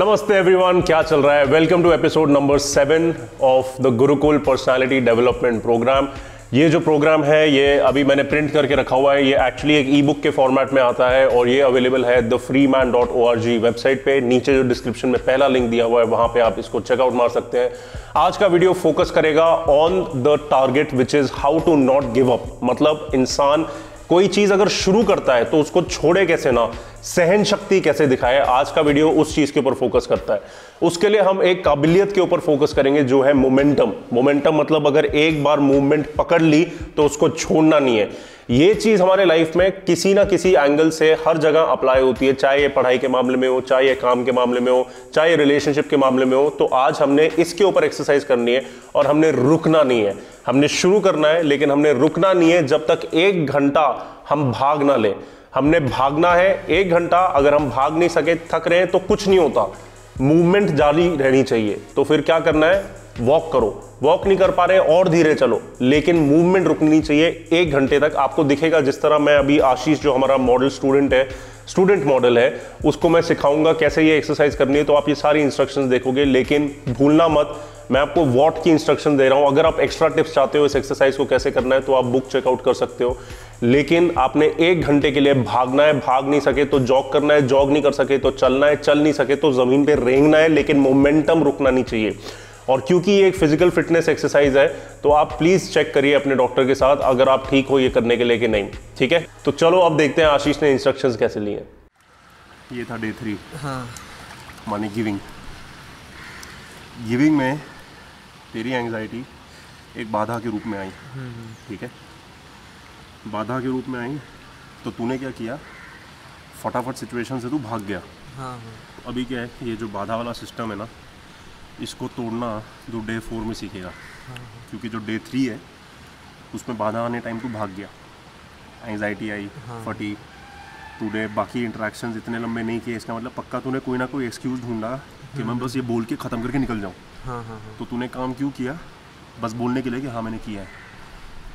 नमस्ते एवरीवन, क्या चल रहा है? Welcome to episode number seven of the Gurukul personality development program ये जो प्रोग्राम है, ये अभी मैंने प्रिंट करके रखा हुआ है, ये एक्चुअली एक ई बुक के फॉर्मेट में आता है और ये अवेलेबल है the free man dot O R G website पे। नीचे जो डिस्क्रिप्शन में पहला लिंक दिया हुआ है, वहाँ पे आप इसको चेकआउट मार सकते हैं। आज का वीडियो फोकस करेगा on the target which is how to not give up मतलब इंसान कोई चीज़ अगर शुरू करता है तो उसको छोड़े कैसे ना? सहन शक्ति कैसे दिखाए, आज का वीडियो उस चीज़ के ऊपर फोकस करता है। उसके लिए हम एक काबिलियत के ऊपर फोकस करेंगे, जो है मोमेंटम मोमेंटम मतलब अगर एक बार मूवमेंट पकड़ ली तो उसको छोड़ना नहीं है। ये चीज़ हमारे लाइफ में किसी ना किसी एंगल से हर जगह अप्लाई होती है, चाहे ये पढ़ाई के मामले में हो, चाहे ये काम के मामले में हो, चाहे रिलेशनशिप के मामले में हो तो आज हमने इसके ऊपर एक्सरसाइज करनी है और हमने रुकना नहीं है। हमने शुरू करना है, लेकिन हमने रुकना नहीं है जब तक एक घंटा हम भाग ना लें। हमने भागना है, एक घंटा अगर हम भाग नहीं सके, थक रहे हैं तो कुछ नहीं होता। मूवमेंट जारी रहनी चाहिए। तो फिर क्या करना है? वॉक करो। वॉक नहीं कर पा रहे, और धीरे चलो। लेकिन मूवमेंट रुकनी चाहिए। एक घंटे तक आपको दिखेगा, जिस तरह मैं अभी आशीष, जो हमारा मॉडल स्टूडेंट है स्टूडेंट मॉडल है, उसको मैं सिखाऊँगा कैसे ये एक्सरसाइज करनी है। तो आप ये सारी इंस्ट्रक्शंस देखोगे, लेकिन भूलना मत। मैं आपको वॉट की इंस्ट्रक्शन दे रहा हूँ। अगर आप एक्स्ट्रा टिप्स चाहते हो इस एक्सरसाइज को कैसे करना है तो आप बुक चेकआउट कर सकते हो। लेकिन आपने एक घंटे के लिए भागना है भाग नहीं सके तो जॉग करना है जॉग नहीं कर सके तो चलना है चल नहीं सके तो ज़मीन पे रेंगना है लेकिन मोमेंटम रुकना नहीं चाहिए। और क्योंकि ये एक फ़िज़िकल फिटनेस एक्सरसाइज है तो आप प्लीज़ चेक करिए अपने डॉक्टर के साथ अगर आप ठीक हो ये करने के लिए कि नहीं ठीक है? तो चलो अब देखते हैं आशीष ने इंस्ट्रक्शंस कैसे लिए। ये था डे थ्री हाँ। मानी गिविंग गिविंग में तेरी एंग्जाइटी एक बाधा के रूप में आई ठीक है? बाधा के रूप में आई तो तूने क्या किया? फटाफट सिचुएशन से तू भाग गया। हाँ हाँ। अभी क्या है ये जो बाधा वाला सिस्टम है ना इसको तोड़ना जो डे फोर में सीखेगा। क्योंकि जो डे थ्री है उसमें बाधा आने टाइम तू भाग गया। एंजाइटी आई फटी तूने बाकी इंटरेक्शंस इतने लंबे नहीं किए इसका मतलब पक्का तूने कोई ना कोई एक्सक्यूज ढूंढा कि मैं बस ये बोल के ख़त्म करके निकल जाऊँ। हाँ हाँ हाँ। तो तूने काम क्यों किया? बस बोलने के लिए कि हाँ मैंने किया है।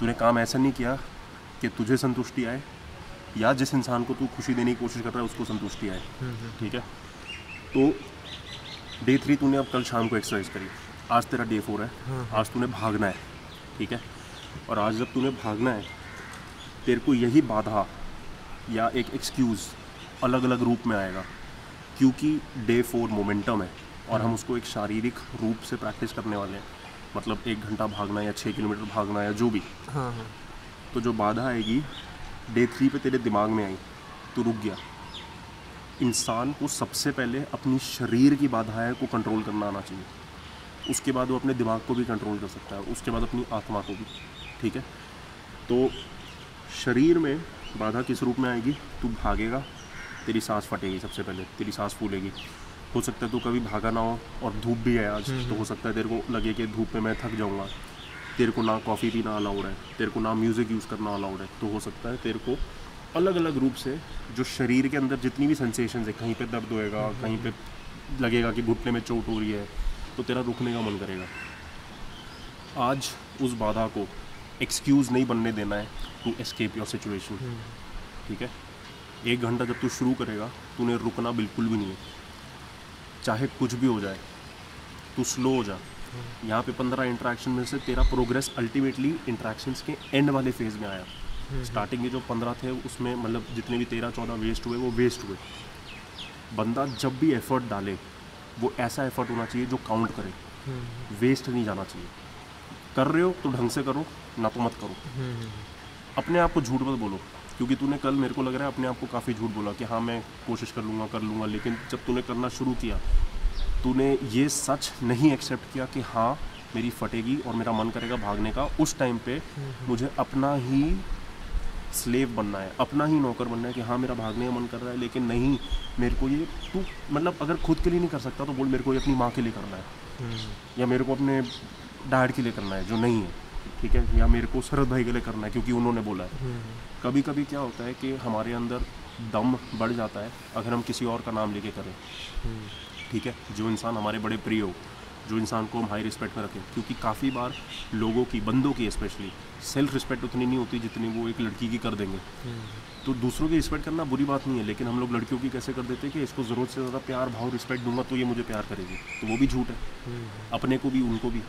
तूने काम ऐसा नहीं किया कि तुझे संतुष्टि आए या जिस इंसान को तू खुशी देने की कोशिश कर रहा है उसको संतुष्टि आए। ठीक है? तो डे थ्री तूने अब कल शाम को एक्सरसाइज करी। आज तेरा डे फोर है। आज तूने भागना है। ठीक है? और आज जब तूने भागना है तेरे को यही बाधा या एक एक्सक्यूज़ अलग अलग रूप में आएगा क्योंकि डे फोर मोमेंटम है और हम उसको एक शारीरिक रूप से प्रैक्टिस करने वाले हैं। मतलब एक घंटा भागना या छः किलोमीटर भागना या जो भी। हाँ हाँ। तो जो बाधा आएगी डे थ्री पे तेरे दिमाग में आई तो रुक गया। इंसान को सबसे पहले अपनी शरीर की बाधाएँ को कंट्रोल करना आना चाहिए। उसके बाद वो अपने दिमाग को भी कंट्रोल कर सकता है उसके बाद अपनी आत्मा को भी ठीक है? तो शरीर में बाधा किस रूप में आएगी? तू भागेगा तेरी सांस फटेगी सबसे पहले तेरी सांस फूलेगी। हो सकता है तू कभी भागा ना हो और धूप भी है आज तो हो सकता है तेरे को लगे कि धूप में मैं थक जाऊँगा। तेरे को ना कॉफ़ी पीना अलाउड है तेरे को ना म्यूज़िक यूज़ करना अलाउड है तो हो सकता है तेरे को अलग अलग रूप से जो शरीर के अंदर जितनी भी सेंसेशन है कहीं पे दर्द होएगा कहीं पे लगेगा कि घुटने में चोट हो रही है तो तेरा रुकने का मन करेगा। आज उस बाधा को एक्सक्यूज़ नहीं बनने देना है टू एस्केप योर सिचुएशन ठीक है? एक घंटा जब तू शुरू करेगा तूने रुकना बिल्कुल भी नहीं है। चाहे कुछ भी हो जाए तू स्लो हो जा। यहाँ पे पंद्रह इंट्रैक्शन में से तेरा प्रोग्रेस अल्टीमेटली इंट्रैक्शंस के एंड वाले फ़ेज़ में आया। स्टार्टिंग के जो पंद्रह थे उसमें मतलब जितने भी तेरह चौदह वेस्ट हुए वो वेस्ट हुए। बंदा जब भी एफर्ट डाले वो ऐसा एफर्ट होना चाहिए जो काउंट करे। वेस्ट नहीं जाना चाहिए। कर रहे हो तो ढंग से करो ना तो मत करो। अपने आप को झूठ मत बोलो क्योंकि तूने कल मेरे को लग रहा है अपने आप को काफ़ी झूठ बोला कि हाँ मैं कोशिश कर लूँगा कर लूँगा लेकिन जब तूने करना शुरू किया तूने ये सच नहीं एक्सेप्ट किया कि हाँ मेरी फटेगी और मेरा मन करेगा भागने का उस टाइम पे मुझे अपना ही स्लेव बनना है अपना ही नौकर बनना है कि हाँ मेरा भागने का मन कर रहा है लेकिन नहीं मेरे को ये तू मतलब अगर खुद के लिए नहीं कर सकता तो बोल मेरे को ये अपनी माँ के लिए करना है। या मेरे को अपने डैड के लिए करना है जो नहीं है ठीक है? या मेरे को शरद भाई के लिए करना है क्योंकि उन्होंने बोला है। कभी कभी क्या होता है कि हमारे अंदर दम बढ़ जाता है अगर हम किसी और का नाम लेके करें। ठीक है? जो इंसान हमारे बड़े प्रिय हो जो इंसान को हम हाई रिस्पेक्ट में रखें क्योंकि काफ़ी बार लोगों की बंदों की स्पेशली सेल्फ रिस्पेक्ट उतनी नहीं होती जितनी वो एक लड़की की कर देंगे। तो दूसरों की रिस्पेक्ट करना बुरी बात नहीं है लेकिन हम लोग लड़कियों की कैसे कर देते हैं कि इसको ज़रूरत से ज़्यादा प्यार भाव रिस्पेक्ट दूँगा तो ये मुझे प्यार करेगी। तो वो भी झूठ है। अपने को भी उनको भी।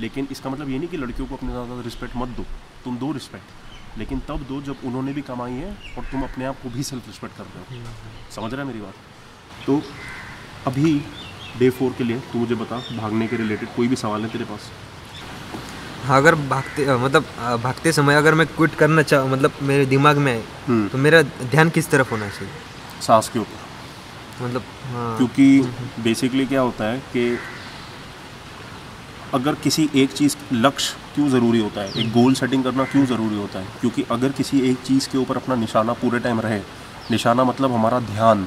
लेकिन इसका मतलब ये नहीं कि लड़कियों को अपने ज़्यादा रिस्पेक्ट मत दो। तुम दो रिस्पेक्ट लेकिन तब दो जब उन्होंने भी कमाई है और तुम अपने आप को भी सेल्फ रिस्पेक्ट कर रहे हो। समझ रहे हैं मेरी बात? तो अभी डे फोर के लिए तू मुझे बता भागने के रिलेटेड कोई भी सवाल है तेरे पास? हाँ अगर भागते मतलब भागते समय अगर मैं क्विट करना चाह मतलब मेरे दिमाग में आए हम्म। तो मेरा ध्यान किस तरफ़ होना चाहिए? सांस के ऊपर। मतलब हाँ। क्योंकि बेसिकली क्या होता है कि अगर किसी एक चीज़ लक्ष्य क्यों ज़रूरी होता है? एक गोल सेटिंग करना क्यों ज़रूरी होता है? क्योंकि अगर किसी एक चीज़ के ऊपर अपना निशाना पूरे टाइम रहे निशाना मतलब हमारा ध्यान।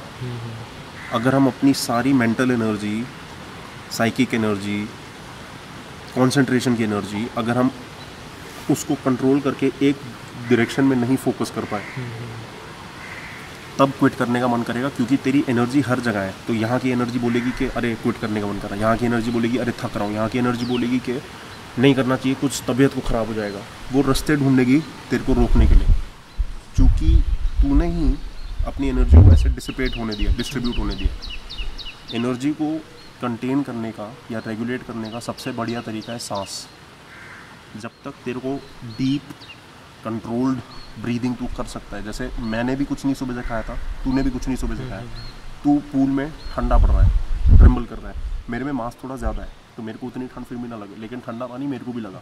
अगर हम अपनी सारी mental energy psychic energy concentration की एनर्जी अगर हम उसको कंट्रोल करके एक डायरेक्शन में नहीं फोकस कर पाए, तब क्विट करने का मन करेगा क्योंकि तेरी एनर्जी हर जगह है। तो यहाँ की एनर्जी बोलेगी कि, अरे क्विट करने का मन कर रहा है। यहाँ की एनर्जी बोलेगी, अरे, थक रहा हूँ। यहाँ की एनर्जी बोलेगी कि, नहीं करना चाहिए, कुछ तबीयत को ख़राब हो जाएगा। वो रास्ते ढूंढेगी तेरे को रोकने के लिए। क्योंकि तूने ही अपनी एनर्जी को ऐसे डिसिपेट होने दिया डिस्ट्रीब्यूट होने दिया। एनर्जी को कंटेन करने का या रेगुलेट करने का सबसे बढ़िया तरीका है सांस। जब तक तेरे को डीप कंट्रोल्ड ब्रीदिंग तू कर सकता है। जैसे मैंने भी कुछ नहीं सुबह से खाया था, तूने भी कुछ नहीं सुबह से खाया। तू पूल में ठंडा पड़ रहा है ट्रिम्बल कर रहा है। मेरे में मास थोड़ा ज़्यादा है तो मेरे को उतनी ठंड फिर भी ना लगे। लेकिन ठंडा पानी मेरे को भी लगा।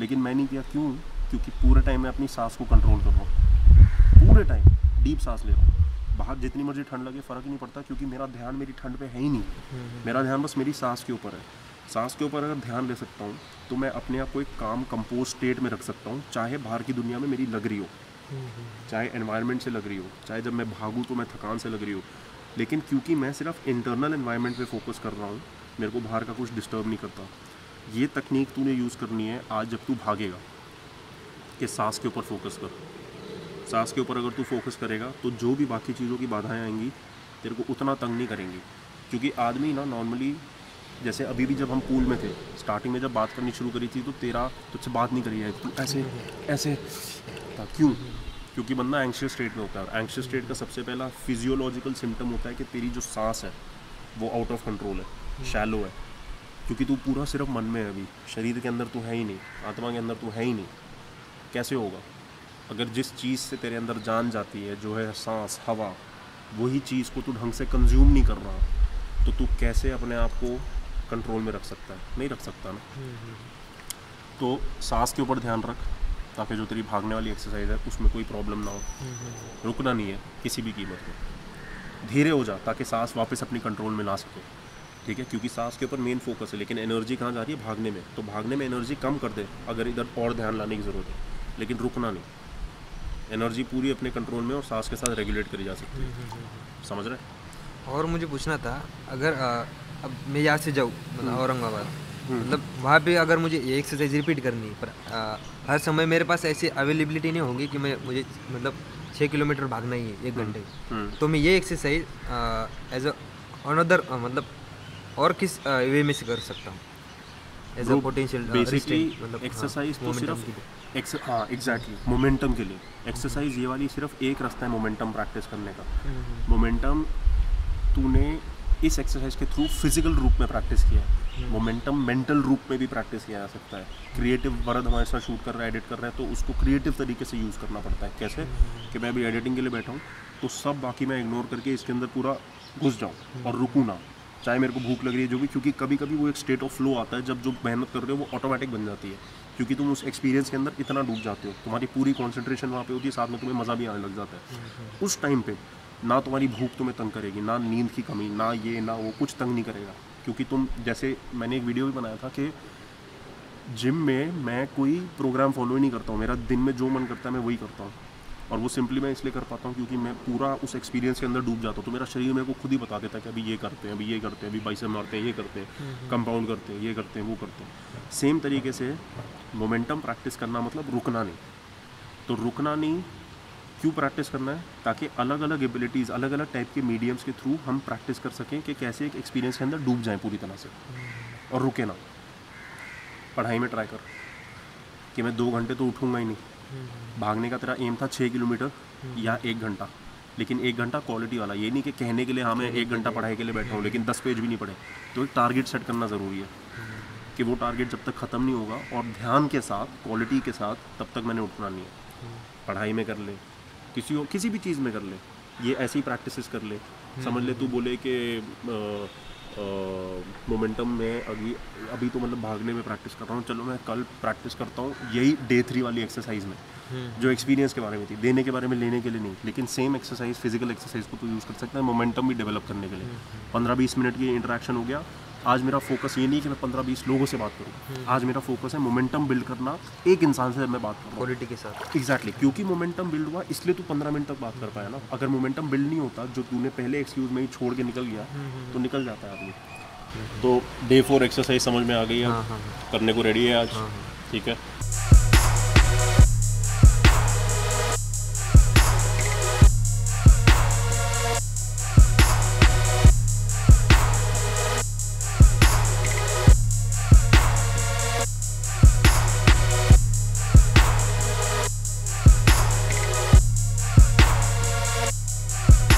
लेकिन मैं नहीं किया, क्यों? क्योंकि पूरे टाइम मैं अपनी सांस को कंट्रोल कर रहा हूँ। पूरे टाइम डीप सांस ले रहा हूँ। बाहर जितनी मर्ज़ी ठंड लगे फ़र्क ही नहीं पड़ता क्योंकि मेरा ध्यान मेरी ठंड पे है ही नहीं। मेरा ध्यान बस मेरी सांस के ऊपर है। सांस के ऊपर अगर ध्यान ले सकता हूँ तो मैं अपने आप को एक काम कंपोज स्टेट में रख सकता हूँ चाहे बाहर की दुनिया में मेरी लग रही हो चाहे एनवायरनमेंट से लग रही हो चाहे जब मैं भागूँ तो मैं थकान से लग रही हो। लेकिन क्योंकि मैं सिर्फ़ इंटरनल एनवायरनमेंट पे फोकस कर रहा हूँ मेरे को बाहर का कुछ डिस्टर्ब नहीं करता। ये तकनीक तूने यूज़ करनी है आज जब तू भागेगा कि सांस के ऊपर फोकस कर। सांस के ऊपर अगर तू फोकस करेगा तो जो भी बाकी चीज़ों की बाधाएँ आएँगी, तेरे को उतना तंग नहीं करेंगी। क्योंकि आदमी ना नॉर्मली जैसे अभी भी जब हम पूल में थे स्टार्टिंग में जब बात करनी शुरू करी थी तो तेरा तुझसे बात नहीं करी है। तू ऐसे ऐसे। था क्यों? क्योंकि बंदा एंशियस स्टेट में होता है। एंशियस स्टेट का सबसे पहला फिजियोलॉजिकल सिम्टम होता है कि तेरी जो सांस है, वो आउट ऑफ़ कंट्रोल है शैलो है। क्योंकि तू पूरा सिर्फ़ मन में है अभी। शरीर के अंदर तू है ही नहीं, आत्मा के अंदर तू है ही नहीं। कैसे होगा? अगर जिस चीज़ से तेरे अंदर जान जाती है जो है सांस हवा वही चीज़ को तू ढंग से कंज्यूम नहीं कर रहा तो तू कैसे अपने आप को कंट्रोल में रख सकता है? नहीं रख सकता ना। तो सांस के ऊपर ध्यान रख ताकि जो तेरी भागने वाली एक्सरसाइज है उसमें कोई प्रॉब्लम ना हो। रुकना नहीं है किसी भी कीमत में धीरे हो जा ताकि सांस वापस अपनी कंट्रोल में ला सके। ठीक है? क्योंकि सांस के ऊपर मेन फोकस है लेकिन एनर्जी कहाँ जा रही है? भागने में। तो भागने में एनर्जी कम कर दे अगर इधर और ध्यान लाने की ज़रूरत है लेकिन रुकना नहीं। एनर्जी पूरी अपने कंट्रोल में और सांस के साथ रेगुलेट करी जा सकती है। समझ रहे और मुझे पूछना था अगर अ, अब मैं यहाँ से जाऊँ मतलब औरंगाबाद मतलब वहाँ पे अगर मुझे ये एक्सरसाइज रिपीट करनी है पर अ, हर समय मेरे पास ऐसी अवेलेबिलिटी नहीं होगी कि मैं मुझे मतलब छः किलोमीटर भागना ही है एक घंटे। हम्म। तो मैं ये एक्सरसाइज एज अ अनदर मतलब और किस वे में से कर सकता हूँ? As a potential basically exercise तो सिर्फ़ एग्जैक्टली मोमेंटम के लिए. एक्सरसाइज ये वाली सिर्फ़ एक रास्ता है मोमेंटम प्रैक्टिस करने का. मोमेंटम तूने इस एक्सरसाइज के थ्रू फ़िज़िकल रूप में प्रैक्टिस किया है. मोमेंटम मेंटल रूप में भी प्रैक्टिस किया जा सकता है. क्रिएटिव वरद हमारे साथ शूट कर रहा है एडिट कर रहा है तो उसको क्रिएटिव तरीके से यूज़ करना पड़ता है. कैसे? कि मैं अभी एडिटिंग के लिए बैठा हूँ तो सब बाकी मैं इग्नोर करके इसके अंदर पूरा घुस जाऊँ और रुकूँ ना. चाहे मेरे को भूख लग रही है, जो भी, क्योंकि कभी कभी वो एक स्टेट ऑफ़ फ्लो आता है, जब जो मेहनत कर रहे हो, वो ऑटोमेटिक बन जाती है। क्योंकि तुम उस एक्सपीरियंस के अंदर इतना डूब जाते हो, तुम्हारी पूरी कॉन्सेंट्रेशन वहाँ पे होती है, साथ में तुम्हें मज़ा भी आने लग जाता है। उस टाइम पे ना तुम्हारी भूख तुम्हें तंग करेगी, ना नींद की कमी, ना ये, ना वो, कुछ तंग नहीं करेगा। क्योंकि तुम, जैसे मैंने एक वीडियो भी बनाया था कि जिम में मैं कोई प्रोग्राम फॉलो ही नहीं करता हूँ, मेरा दिन में जो मन करता है, मैं वही करता हूँ। और वो सिंपली मैं इसलिए कर पाता हूँ क्योंकि मैं पूरा उस एक्सपीरियंस के अंदर डूब जाता हूँ। तो मेरा शरीर मेरे को खुद ही बता देता है कि अभी ये करते हैं अभी ये करते हैं अभी बाइसेप मारते हैं ये करते हैं कंपाउंड करते हैं ये करते हैं वो करते हैं। सेम तरीके से मोमेंटम प्रैक्टिस करना मतलब रुकना नहीं। तो रुकना नहीं क्यों प्रैक्टिस करना है? ताकि अलग अलग एबिलिटीज़ अलग अलग टाइप के मीडियम्स के थ्रू हम प्रैक्टिस कर सकें कि कैसे एक एक्सपीरियंस के अंदर डूब जाएँ पूरी तरह से। और रुके ना। पढ़ाई में ट्राई कर। कि मैं दो घंटे तो उठूँगा ही नहीं। भागने का तेरा एम था छः किलोमीटर या एक घंटा। लेकिन एक घंटा क्वालिटी वाला। ये नहीं कि कहने के लिए हाँ मैं एक घंटा पढ़ाई के लिए बैठा हूँ लेकिन दस पेज भी नहीं पढ़े। तो एक टारगेट सेट करना ज़रूरी है कि वो टारगेट जब तक ख़त्म नहीं होगा और ध्यान के साथ क्वालिटी के साथ तब तक मैंने उठना नहीं है। पढ़ाई में कर ले किसी किसी भी चीज़ में कर ले ये ऐसी प्रैक्टिस कर ले। समझ ले तू बोले कि मोमेंटम में अभी अभी तो मतलब भागने में प्रैक्टिस कर रहा हूँ। चलो मैं कल प्रैक्टिस करता हूँ यही डे थ्री वाली एक्सरसाइज में जो एक्सपीरियंस के बारे में थी। देने के बारे में लेने के लिए नहीं लेकिन सेम एक्सरसाइज फ़िज़िकल एक्सरसाइज को तो यूज़ कर सकता है मोमेंटम भी डेवलप करने के लिए। पंद्रह बीस मिनट की इंटरेक्शन हो गया आज मेरा फोकस ये नहीं कि मैं पंद्रह बीस लोगों से बात करूँ। आज मेरा फोकस है मोमेंटम बिल्ड करना एक इंसान से मैं बात करूँ। क्वालिटी के साथ। एग्जैक्टली exactly, क्योंकि मोमेंटम बिल्ड हुआ इसलिए तू पंद्रह मिनट तक बात कर पाया ना। अगर मोमेंटम बिल्ड नहीं होता जो तूने पहले एक्सक्यूज में ही छोड़ के निकल गया तो निकल जाता है आदमी। तो डे फोर एक्सरसाइज समझ में आ गई है। हाँ, हाँ, हाँ। करने को रेडी है आज। ठीक है?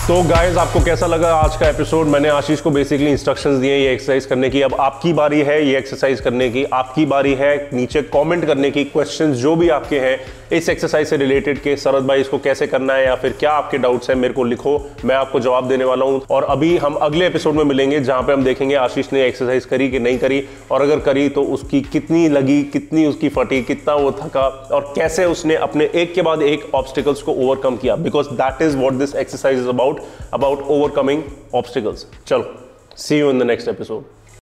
तो गाइज़ आपको कैसा लगा आज का एपिसोड मैंने आशीष को बेसिकली इंस्ट्रक्शंस दिए ये एक्सरसाइज करने की। अब आपकी बारी है ये एक्सरसाइज करने की, आपकी बारी है नीचे कमेंट करने की क्वेश्चंस जो भी आपके हैं इस एक्सरसाइज से रिलेटेड के शरद भाई, इसको कैसे करना है या फिर क्या आपके डाउट्स हैं, मेरे को लिखो, मैं आपको जवाब देने वाला हूँ। और अभी हम अगले एपिसोड में मिलेंगे, जहाँ पे हम देखेंगे आशीष ने एक्सरसाइज करी कि नहीं करी, और अगर करी तो उसकी कितनी लगी, कितनी उसकी फटी, कितना वो थका, और कैसे उसने अपने एक के बाद एक ऑब्स्टिकल्स को ओवरकम किया। Because that is what this exercise is about about overcoming obstacles चलो see you in the next episode